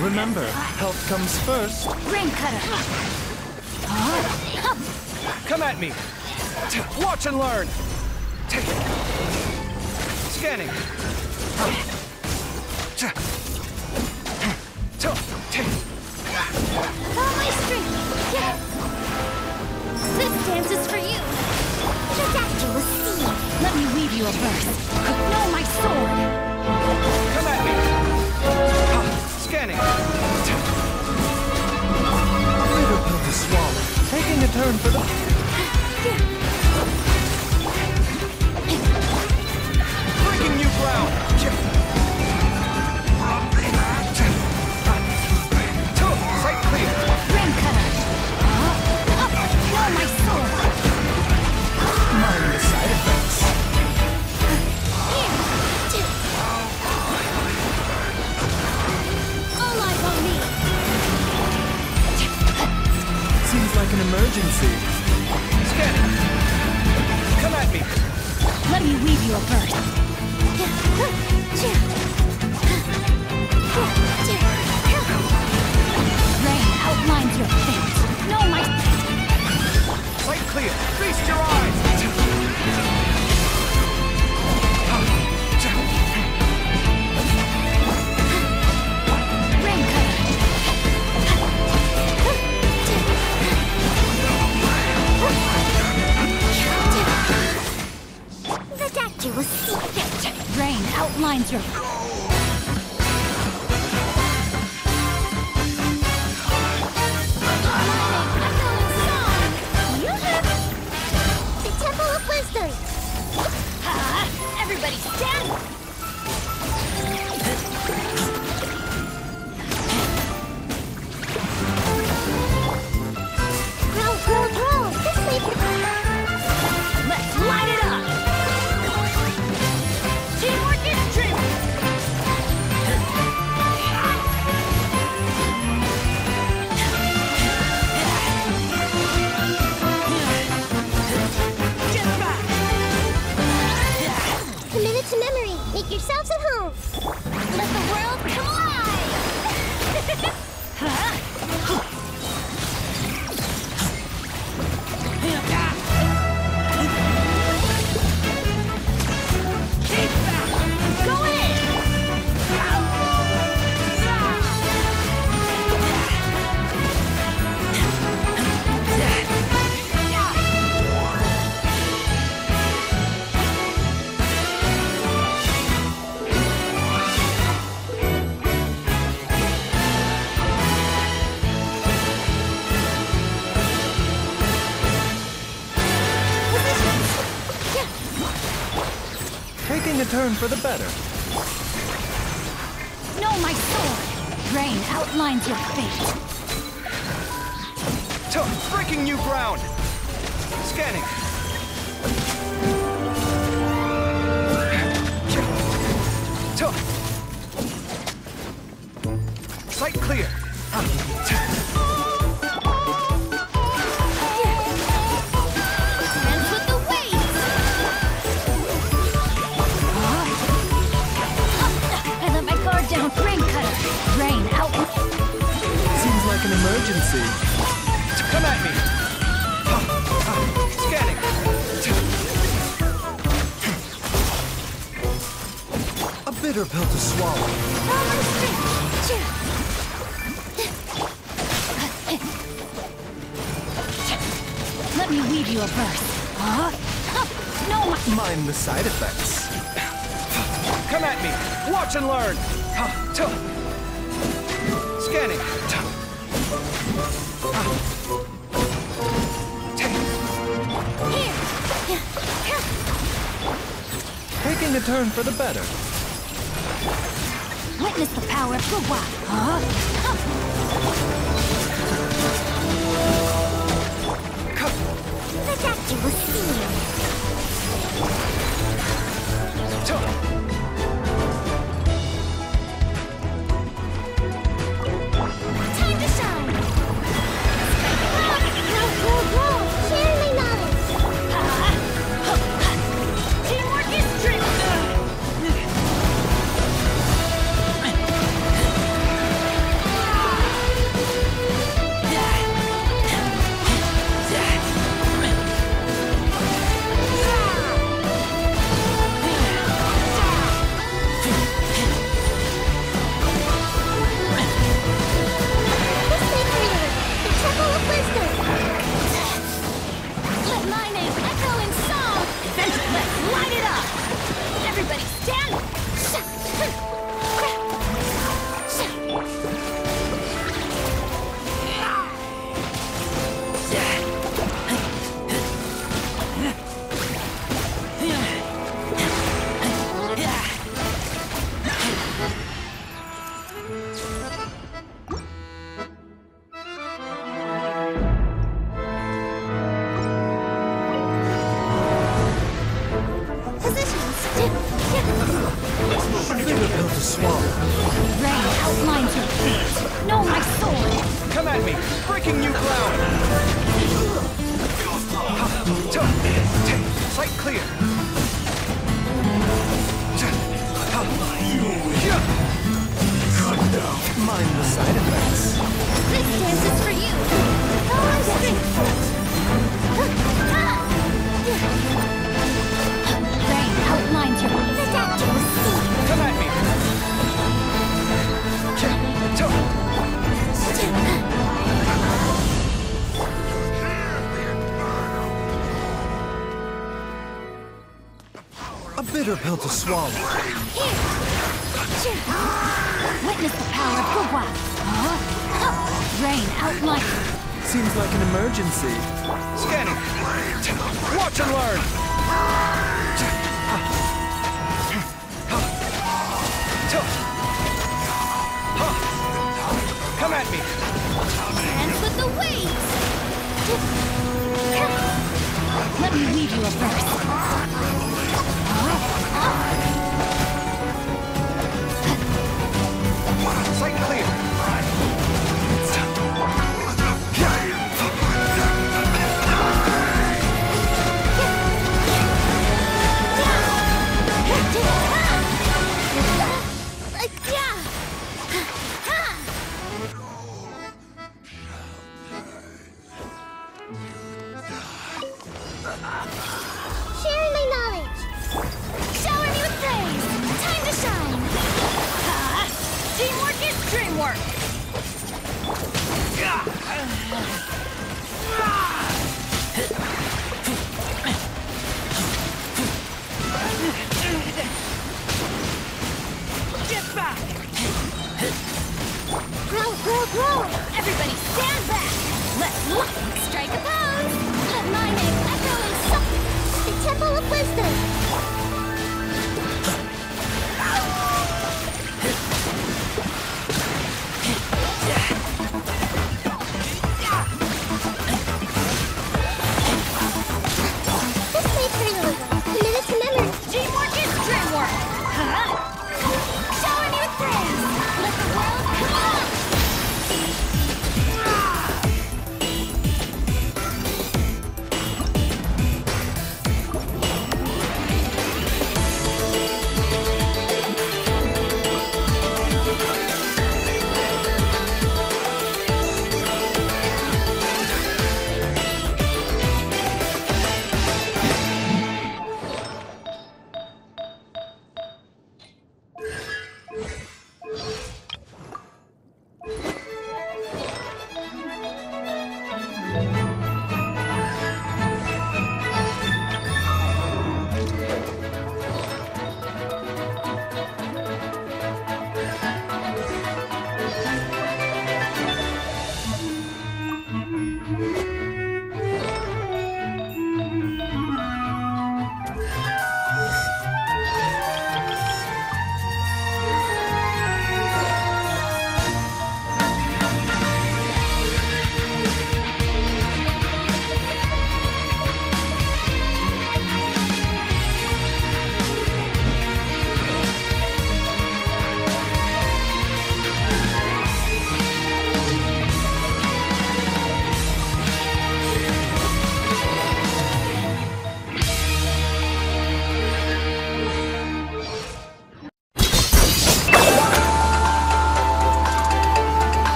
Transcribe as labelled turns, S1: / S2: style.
S1: Remember, health comes first.
S2: Rain cutter.
S3: Come at me. Watch and learn. Scanning.
S2: Follow my strength. Yeah. This dance is for you. Just after Trajectory see. Let me weave you a verse. Know my sword.
S3: Come at me.
S1: Bitter pill to swallow. Taking a turn for the...
S2: you a verse. Rain outlines your fate. Know my
S3: Sight clear. Feast your eyes.
S2: Outlines Let the world collide.
S1: Taking a turn for the better.
S2: Know my sword. Rain outlines your fate.
S3: Breaking new ground. Scanning.
S1: Emergency.
S3: Come at me. Scanning.
S1: A bitter pill to swallow.
S2: Follow my strength. Let me weave you a verse. Huh? No, my.
S1: Mind the side effects.
S3: Come at me. Watch and learn. Scanning.
S1: Taking a turn for the better.
S2: Witness the power of Gawa. Huh?
S4: The doctor will see you.
S3: At me, breaking new ground. Sight clear.
S1: Mind the side effects.
S2: This dance is for you. Oh, I'm
S1: A bitter pill to swallow.
S2: Witness the power of Gugwa. Huh? Huh. Rain outlines.
S1: Seems like an emergency.
S3: Scanning. Ta, Watch and learn. Come at me.
S2: Dance with the waves. Let me weave you a verse.
S4: Sharing my knowledge.
S2: Shower me with praise. Time to shine. Ah, Teamwork is dreamwork.